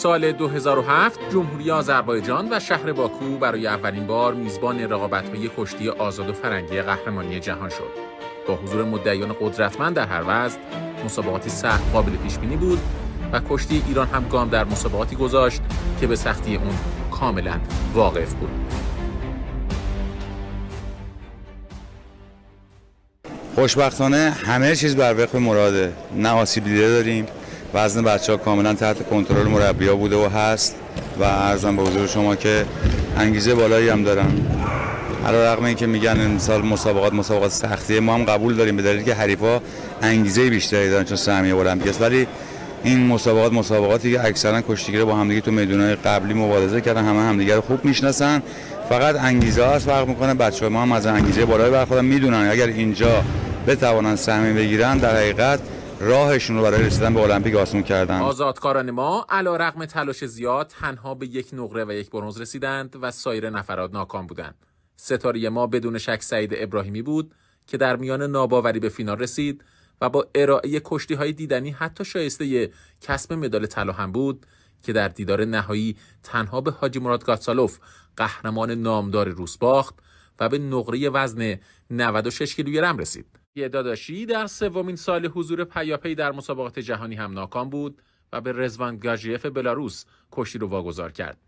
سال 2007 جمهوری آذربایجان و شهر باکو برای اولین بار میزبان رقابت‌های کشتی آزاد و فرنگی قهرمانی جهان شد. با حضور مدعیان قدرتمند در هر وزن، مسابقاتی سخت قابل پیش بینی بود و کشتی ایران هم گام در مسابقاتی گذاشت که به سختی اون کاملا واقف بود. خوشبختانه همه چیز بر وفق مراده نه آسیب داریم وزن بچه ها کاملا تحت کنترل مربیا بوده و هست و ارزم به حضور شما که انگیزه بالایی هم دارن. علا رقم این که میگن امسال مسابقات مسابقات سختیه ما هم قبول داریم به دلیل که حریفا انگیزه بیشتری دارن چون سهمیه المپیک است. ولی این مسابقات مسابقاتی که اکثرا کشتیگیره با همدیگه تو میدونهای قبلی مبارزه کردن همه همدیگه رو خوب می‌شناسن. فقط انگیزه هاست فرق می‌کنه بچه ما هم از انگیزه بالای برخوردن می‌دونن اگر اینجا بتوانن سهمیه بگیرن در حقیقت راهشون رو برای رسیدن به المپیک آسون کردن آزادکاران ما علا رقم تلاش زیاد تنها به یک نقره و یک برنز رسیدند و سایر نفرات ناکام بودند ستاره ما بدون شک سعید ابراهیمی بود که در میان ناباوری به فینال رسید و با ارائه کشتی های دیدنی حتی شایسته کسب مدال طلا هم بود که در دیدار نهایی تنها به حاجی مراد گاتسالوف قهرمان نامدار روس باخت و به نقره وزن 96 کیلوگرم رسید. داداشی در سومین سال حضور پیاپی در مسابقات جهانی هم ناکام بود و به رزوان گاجیف بلاروس کشتی رو واگذار کرد.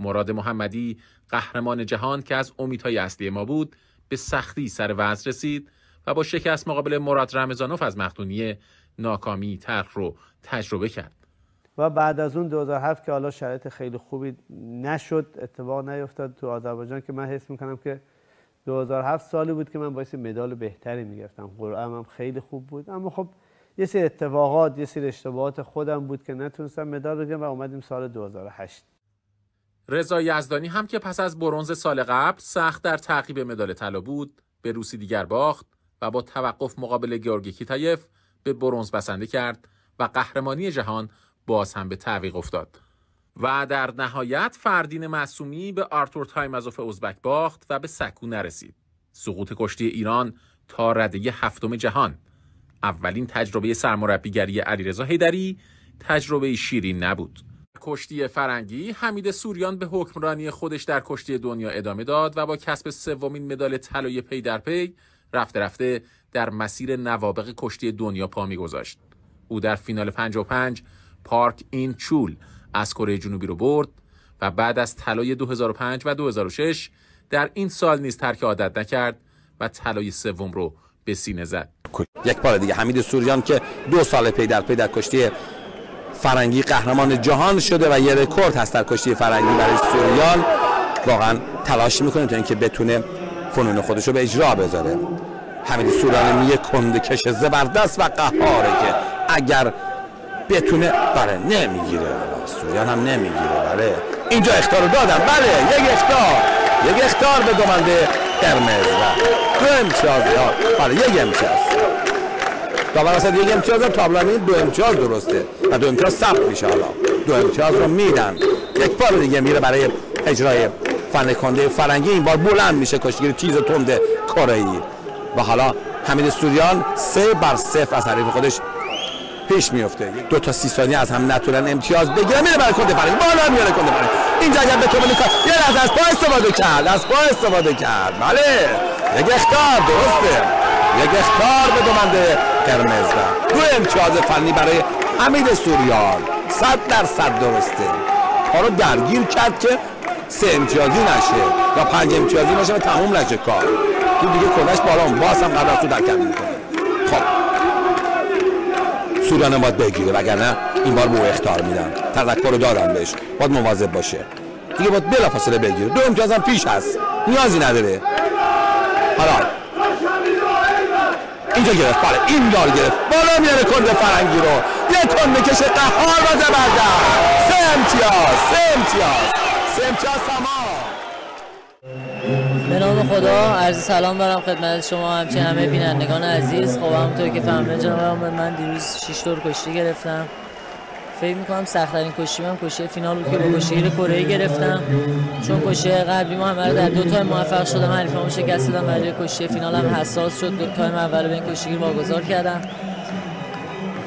مراد محمدی قهرمان جهان که از امیدهای اصلی ما بود به سختی سر وزن رسید و با شکست مقابل مراد رمزانوف از مقدونیه ناکامی تلخ رو تجربه کرد و بعد از اون 2007 که حالا شرایط خیلی خوبی نشد اتفاق نیفتاد تو آذربایجان که من حس می‌کنم که 2007 سالی بود که من باید مدال بهتری می‌گرفتم. قرعم هم خیلی خوب بود. اما خب یه سری اتفاقات یه سری اشتباهات خودم بود که نتونستم مدال بگیرم و اومدیم سال 2008 رضا یزدانی هم که پس از برنز سال قبل سخت در تعقیب مدال طلا بود به روسی دیگر باخت و با توقف مقابل گیورگی کتویف به برنز بسنده کرد و قهرمانی جهان باز هم به تعویق افتاد. و در نهایت فردین معصومی به آرتور تایمازوف ازبک باخت و به سکو نرسید. سقوط کشتی ایران تا رده هفتم جهان. اولین تجربه سرمربیگری علیرضا حیدری تجربه شیرین نبود. کشتی فرنگی حمید سوریان به حکمرانی خودش در کشتی دنیا ادامه داد و با کسب سومین مدال طلای پی در پی رفته رفته در مسیر نوابغ کشتی دنیا پا میگذاشت. او در فینال 55 پارک این چول از کره جنوبی رو برد و بعد از طلای 2005 و 2006 در این سال نیز ترک عادت نکرد و طلای سوم رو به سینه زد. یک بار دیگه حمید سوریان که دو سال پی در پی در کشتی فرنگی قهرمان جهان شده و یه رکورد هست در کشتی فرنگی برای سوریان. واقعا تلاش می‌کنه تا اینکه بتونه فنون خودش رو به اجرا بذاره. حمید سوریان یه کنده کش زبردست و قهاره که اگر بتونه بله نمی‌گیره سوریان هم نمی‌گیره بله. اینجا اختار رو دادم بله یک اختار یک اختار به دومنده قرمز و دو امتیاز بله یک امتیاز. داور اصلا یک امتیاز تابلانی دو امتیاز درسته و دو امتیاز ثبت میشه حالا. دو امتیاز رو میدن. یک بار دیگه میره برای اجرای فن کنده فرنگی. این بار بلند میشه کشتیگیر تیز و تند کره و حالا حمید سوریان سه بر صفر از حریف خودش پیش میفته دو تا سی ثانیه از هم نتونن امتیاز بگیرن. میره برای کنده فرنگی بالا میاره کنده فرنگی اینجا اگر به تو کار یه از از پا استفاده کرد. از پا استفاده کرد. بله. یک اختار. درسته. یک اختار به دومنده قرمز دو امتیاز فنی برای حمید سوریان. صد در صد درسته. پا رو درگیر کرد که سه امتیازی نشه. یا پنج امتیازی نشه و تموم نشه کار. تو دیگه کنش بالا باز هم قبل از تو در سوریان باید بگیره وگرنه این بار به اختار میدن. تذکر رو دادم بهش. باید مواظب باشه. دیگه باید بلافاصله بگیره. دو امتیاز هم پیش هست. نیازی نداره. حالا. اینجا گرفت. بله این دار گرفت. بالا میاره کنده فرنگی رو. یه کنده کش قهار و زبردست. سه امتیاز سه امتیاز. سه امتیاز تمام. به نام خدا عرض سلام دارم خدمت شما همچنین همه بینندگان عزیز. خب همونطور که فهمیدن جناب من دیروز 6 دور کشتی گرفتم. فکر می‌کنم سختترین کشتی من کشتی فینال بود که با کشتی کره گرفتم. چون کشتی قبلی ما همه در دو تایم موفق شدم حریفامو شکست دادم برای کشتی فینال هم حساس شد. دو تایم اول به این کشتی واگذار کردم.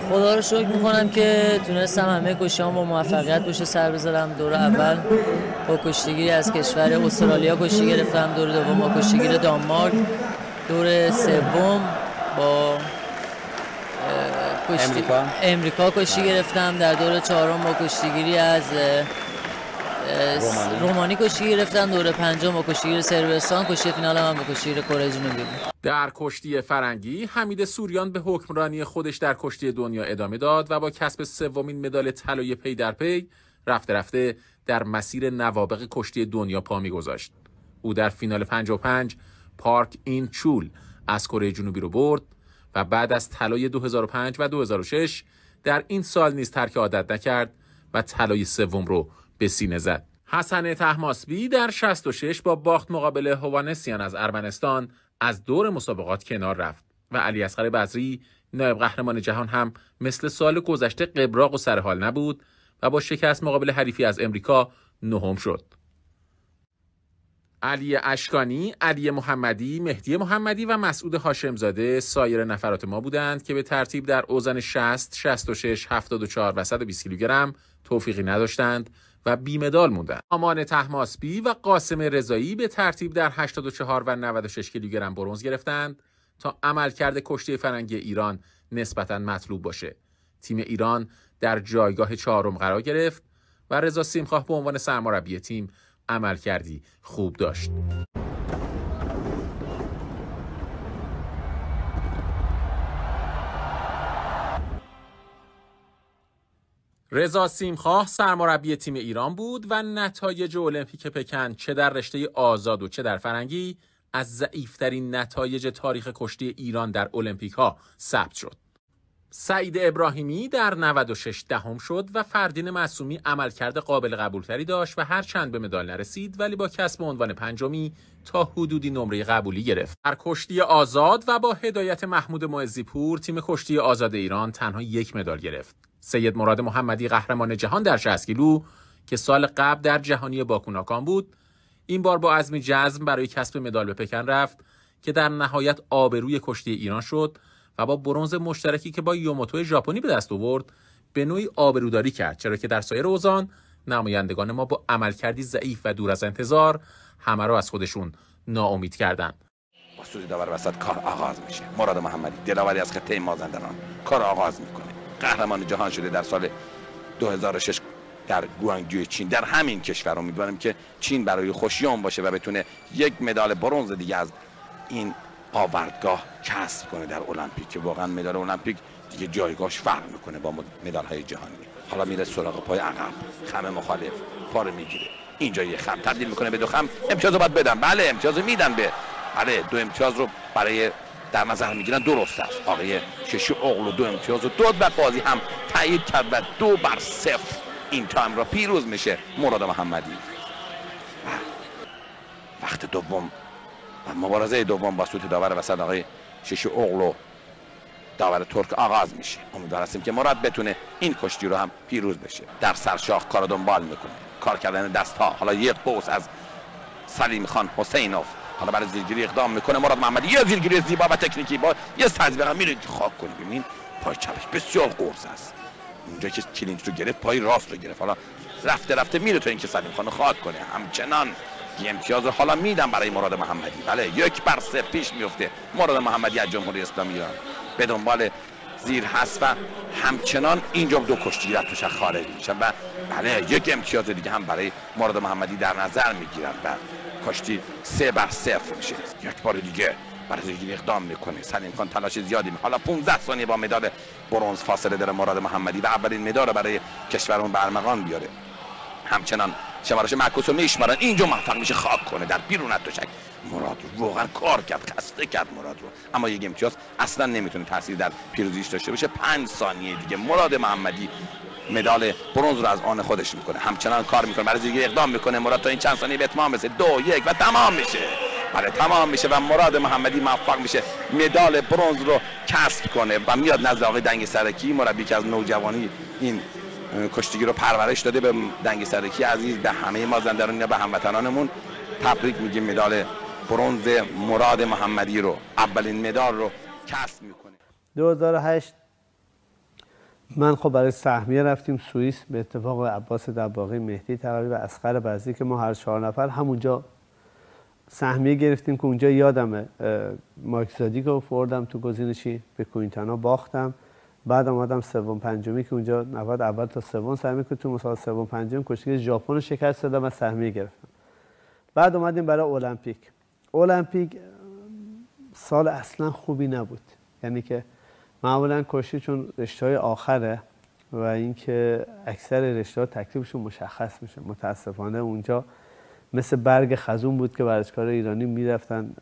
خدا رو شکر می‌کنم که تونستم همه کشتیام با موفقیت پشت سر بذارم. دور اول با کشتیگیری از کشور استرالیا کشتی گرفتم. دور دوم با کشتیگیر دانمارک. دور سوم با کشتی امریکا, امریکا کشتی گرفتم. در دور چهارم با کشتیگیری از رومانی, کشتی گرفتم دور پنجم با کشتیگیر سربستان کشتی فینال هم با کشتیگیر کره جنوبی در کشتی فرنگی حمید سوریان به حکمرانی خودش در کشتی دنیا ادامه داد و با کسب سومین مدال طلای پی در پی رفته رفته در مسیر نوابغ کشتی دنیا پا میگذاشت. او در فینال 55 پارک این چول از کره جنوبی رو برد و بعد از طلای 2005 و 2006 در این سال نیز ترک عادت نکرد و طلای سوم رو به سینه زد. حسن تحماسبی در 66 با باخت مقابل هوانسیان از ارمنستان از دور مسابقات کنار رفت و علی اصغر بزری نایب قهرمان جهان هم مثل سال گذشته قبراق و سرحال نبود و با شکست مقابل حریفی از امریکا نهم شد. علی اشکانی، علی محمدی، مهدی محمدی و مسعود هاشمزاده سایر نفرات ما بودند که به ترتیب در اوزن 60, 66, 74 و 120 کیلوگرم توفیقی نداشتند و بیمدال موندند. آمان تحماسبی و قاسم رضایی به ترتیب در 84 و 96 کیلوگرم برنز گرفتند تا عملکرد کشتی فرنگی ایران نسبتا مطلوب باشه. تیم ایران در جایگاه چهارم قرار گرفت و رضا سیمخواه به عنوان سرمربی تیم عمل کردی خوب داشت. رضا سیمخواه سرمربی تیم ایران بود و نتایج المپیک پکن چه در رشته آزاد و چه در فرنگی از ضعیفترین نتایج تاریخ کشتی ایران در المپیک ها ثبت شد. سعید ابراهیمی در 96 دهم شد و فردین معصومی عملکرد قابل قبولتری داشت و هر چند به مدال نرسید ولی با کسب عنوان پنجمی تا حدودی نمره قبولی گرفت. در کشتی آزاد و با هدایت محمود معزی پور تیم کشتی آزاد ایران تنها یک مدال گرفت. سید مراد محمدی قهرمان جهان در 60 کیلو که سال قبل در جهانی باکو ناکام بود. این بار با عزمی جزم برای کسب مدال به پکن رفت که در نهایت آبروی کشتی ایران شد و با برونز مشترکی که با یوموتو ژاپنی به دست آورد به نوعی آبروداری کرد. چرا که در سایر اوزان نمایندگان ما با عملکردی ضعیف و دور از انتظار همه را از خودشون ناامید کردند. سوزی داور وسط کار آغاز میشه. مراد محمدی دلاوری از خطه مازندران. کار آغاز می‌کنه. قهرمان جهان شده در سال 2006 در گوانگجوی چین. در همین کشور امیدوارم که چین برای خوشیان باشه و بتونه یک مدال برنز دیگه از این آوردگاه کسب کنه در المپیک که واقعا مدال المپیک دیگه جایگاهش فرق می‌کنه با مدال های جهانی. حالا میره سراغ پای عقب. خم مخالف پا رو می‌گیره. اینجا یه خم تبدیل می‌کنه به دو خم. امتیاز رو باید بدن. بله امتیاز رو میدن به بله دو امتیاز رو برای در نظر می‌گیرن درست است. آقای ششی اغل دو امتیاز رو داد و بازی هم تایید کرد و دو بر صفر. این تایم را پیروز میشه. مراد محمدی. وقت دوم. مبارزه دوم با سوت داور وسط آقای شش اغلو. داور ترک آغاز میشه. امیدوار هستیم که مراد بتونه این کشتی رو هم پیروز بشه. در سرشاخ کار دنبال می‌کنه. کار کردن دست ها حالا یک قوس از سلیم خان حسینوف. حالا برای زیرگیری اقدام می‌کنه. مراد محمدی یه زیرگیری زیبا و تکنیکی با یه هم میره خاک کنه ببین پای چپش بسیار قرص است. اونجا که کلینچ رو گرفت پای راست رو گرفت. حالا رفته رفته میره تو اینکه سلیم خان خاک کنه. همچنان امتیاز رو حالا میدم برای مراد محمدی. بله یک بر سه پیش میفته مراد محمدی از جمهوری اسلامی ایران. به دنبال زیر هست و همچنان اینجا دو کشتی در توش خارج میشن و بله یک امتیاز دیگه هم برای مراد محمدی در نظر می‌گیرن. و کشتی سه بر صفر میشه. یک بار دیگه برای اقدام می‌کنه سلیم خان تلاش زیادی حالا 15 ثانیه با مدال برنز فاصله داره مراد محمدی و اولین مدال برای کشورمون برمغان بیاره. همچنان شمارش معکوس رو میشمارن. اینجا موفق میشه خاک کنه. در بیرون تشک. مراد رو واقعا کار کرد. خسته کرد مراد رو. اما یک امتیاز اصلا نمی‌تونه تاثیر در پیروزیش داشته باشه. پنج ثانیه دیگه. مراد محمدی مدال برنز رو از آن خودش می‌کنه. همچنان کار می‌کنه. برای دیگه اقدام می‌کنه. مراد تا این چند ثانیه به اتمام برسه دو یک و تمام میشه. بله تمام میشه و مراد محمدی موفق میشه. مدال برنز رو کسب کنه و میاد نزد آقای دنگ سرکی. مربی که از نوجوانی این کشتیگی رو پرورش داده به دنگ سرکی عزیز. به همه مازندران به هموطنانمون تبریک میگیم. مدال برنز مراد محمدی رو اولین مدال رو کسب می‌کنه. 2008 من خب برای سهمیه رفتیم سوئیس به اتفاق عباس دباغی مهدی تقوی و اسقر بعضی که ما هر چهار نفر همونجا سهمیه گرفتیم که اونجا یادمه مایک رو فوردم تو گزینشی به کوینتانا باختم. بعد آمدم سوم پنجمی که اونجا نفر اول تا سوم سهمیه که تو مسابقه سوم پنجم کشتی ژاپن رو شکست دادم و سهمیه گرفتم. بعد اومدیم برای المپیک. المپیک سال اصلا خوبی نبود. یعنی که معمولا کشتی چون رشته های آخره و اینکه اکثر رشته ها تکلیفشون مشخص میشه. متاسفانه اونجا مثل برگ خزون بود که ورزشکار ایرانی می‌رفتن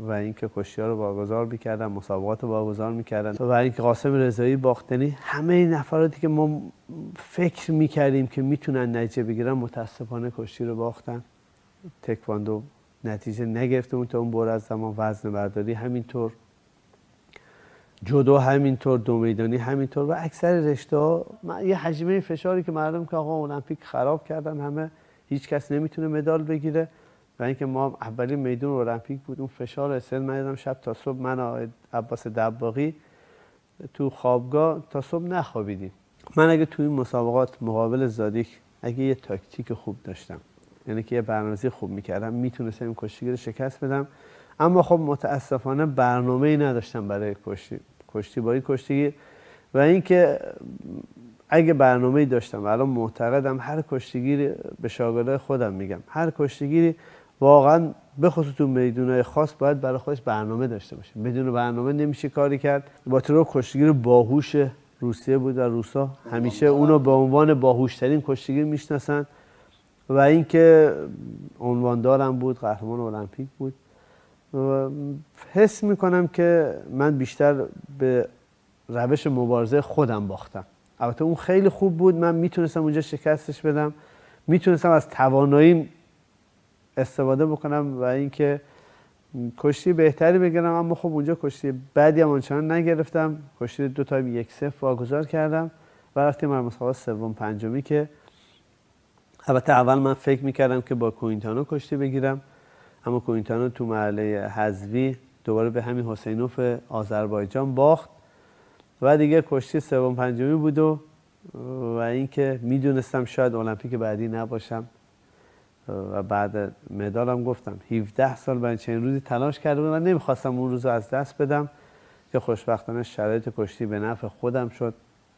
و اینکه کشتی ها رو واگذار می‌کردن مسابقات رو واگذار می‌کردن. و اینکه قاسم رضایی باختنی همه این نفراتی که ما فکر می‌کردیم که می‌تونن نتیجه بگیرن متاسفانه کشتی رو باختن. تکواندو نتیجه نگرفته اون تا اون بر از زمان وزن برداری همینطور جدو همینطور دو میدانی همینطور. و اکثر رشته ها یه حجمه فشاری که مردم که آقا المپیک خراب کردن همه هیچ کس نمی‌تونه مدال بگیره. و اینکه ما اولین میدون المپیک بود اون فشار استل من شب تا صبح من عباس دباغی تو خوابگاه تا صبح نخوابیدیم. من اگه تو این مسابقات مقابل زادیک اگه یه تاکتیک خوب داشتم یعنی که یه برنامه‌ریزی خوب می‌کردم می‌تونستم این کشتیگیر شکست بدم. اما خب متاسفانه برنامه ای نداشتم برای کشتی کشتی. باری کشتیگیر و اینکه اگه برنامه ای داشتم و الان معتقدم هر کشتیگیری به شاگردای خودم میگم هر کشتیگیری واقعا به خصوص تو میدونای خاص باید برای خودش برنامه داشته باشه. بدون برنامه نمیشه کاری کرد. با تو کشتیگیر باهوش روسیه بود و روسا همیشه اونو به عنوان باهوشترین کشتیگیر می‌شناسن. و اینکه عنواندارم بود قهرمان المپیک بود. حس می‌کنم که من بیشتر به روش مبارزه خودم باختم. البته اون خیلی خوب بود. من می‌تونستم اونجا شکستش بدم. می‌تونستم از تواناییم استفاده بکنم و اینکه کشتی بهتری بگیرم. اما خب اونجا کشتی بعدی هم آنچنان نگرفتم. کشتی دو تا یک صفر واگذار کردم و رفتیم مسابقه سوم پنجمی که البته اول من فکر می‌کردم که با کوینتانو کشتی بگیرم. اما کوینتانو تو محله حذوی دوباره به همین حسینوف آذربایجان باخت و دیگه کشتی سوم پنجمی بود و و اینکه می‌دونستم شاید المپیک بعدی نباشم و بعد مدالم گفتم. 17 سال برای چند روزی تلاش کرده بودم و نمی‌خواستم اون روز از دست بدم. که خوشبختانه شرایط کشتی به نفع خودم شد.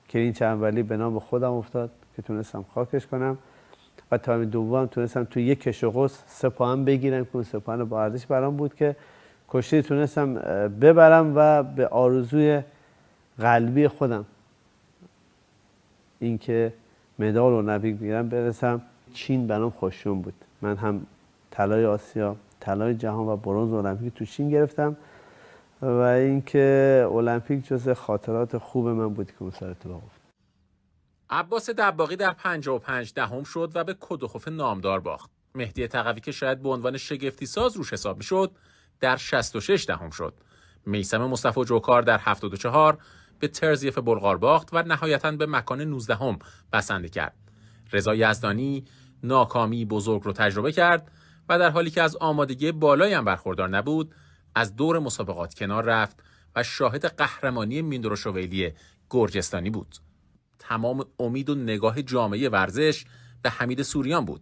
که این چند ولی به نام خودم افتاد که تونستم خاکش کنم. و تایم دوم تونستم تو یک کش و قوس سپاهم بگیرم که اون سپاهم با ارزش برام بود که کشتی تونستم ببرم و به آرزوی قلبی خودم اینکه مدال و نبیگ بگیرم برسم. چین برام خوششون بود. من هم طلای آسیا طلای جهان و برنز المپیک تو چین گرفتم و اینکه المپیک جز خاطرات خوب من بود که اون سر اتفاق عباس دباغی در 55 دهم شد و به کدوخوف نامدار باخت. مهدی تقوی که شاید به عنوان شگفتی ساز روش حساب می شد در 66 دهم شد. میسم مصطفی جوکار در 74 به ترزیف بلغار باخت و نهایتا به مکان 19 هم بسنده کرد. رضا یزدانی ناکامی بزرگ رو تجربه کرد و در حالی که از آمادگی بالایی هم برخوردار نبود از دور مسابقات کنار رفت و شاهد قهرمانی میندروشویلی گرجستانی بود. تمام امید و نگاه جامعه ورزش به حمید سوریان بود.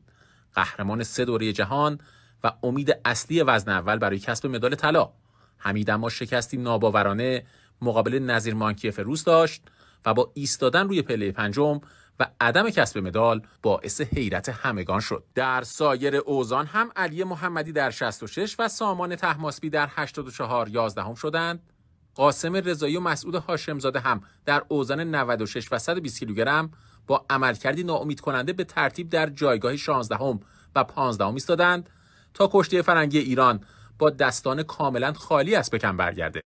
قهرمان سه دوره جهان و امید اصلی وزن اول برای کسب مدال طلا. حمید اما شکستی ناباورانه مقابل نظیر مانکیف روس داشت و با ایستادن روی پله پنجم و عدم کسب مدال باعث حیرت همگان شد. در سایر اوزان هم علی محمدی در 66 و سامان تحماسبی در 84 یازدهم شدند. قاسم رضایی و مسعود هاشمزاده هم در اوزان 96 و 120 کیلوگرم با عملکردی ناامید کننده به ترتیب در جایگاه 16 و 15 ایستادند تا کشتی فرنگی ایران با دستان کاملا خالی از پکن برگرده.